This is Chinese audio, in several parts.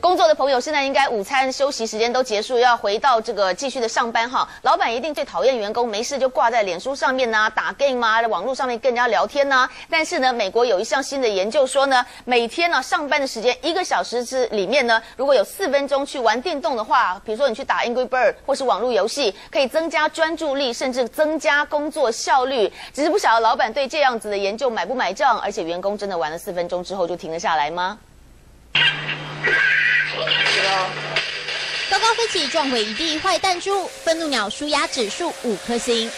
工作的朋友现在应该午餐休息时间都结束，要回到这个继续的上班哈。老板一定最讨厌员工没事就挂在脸书上面呐，打 game 啊，网络上面跟人家聊天呐。但是呢，美国有一项新的研究说呢，每天呢上班的时间一个小时之里面呢，如果有四分钟去玩电动的话，比如说你去打 Angry Bird 或是网络游戏，可以增加专注力，甚至增加工作效率。只是不晓得老板对这样子的研究买不买账，而且员工真的玩了四分钟之后就停了下来吗？起，撞毁一地坏弹珠，愤怒鸟舒压指数五颗星。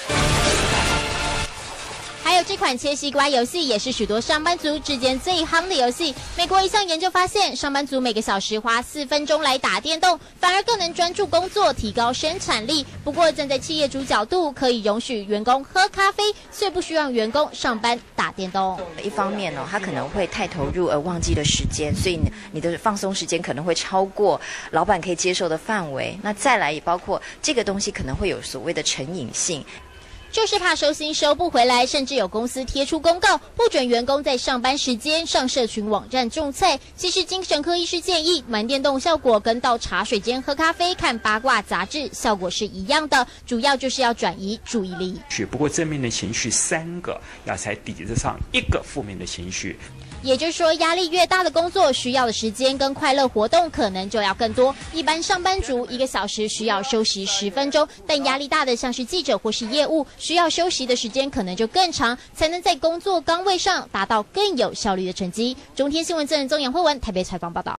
还有这款切西瓜游戏也是许多上班族之间最夯的游戏。美国一项研究发现，上班族每个小时花四分钟来打电动，反而更能专注工作，提高生产力。不过站在企业主角度，可以容许员工喝咖啡，却不需要员工上班打电动。一方面呢，他可能会太投入而忘记了时间，所以你的放松时间可能会超过老板可以接受的范围。那再来也包括这个东西可能会有所谓的成瘾性。就是怕收薪收不回来，甚至有公司贴出公告，不准员工在上班时间上社群网站种菜。其实精神科医师建议，玩电动效果跟到茶水间喝咖啡、看八卦杂志效果是一样的，主要就是要转移注意力。不过正面的情绪三个，要才抵得上一个负面的情绪。也就是说，压力越大的工作，需要的时间跟快乐活动可能就要更多。一般上班族一个小时需要休息十分钟，但压力大的像是记者或是业务，需要休息的时间可能就更长，才能在工作岗位上达到更有效率的成绩。中天新闻正人宗杨慧文台北采访报道。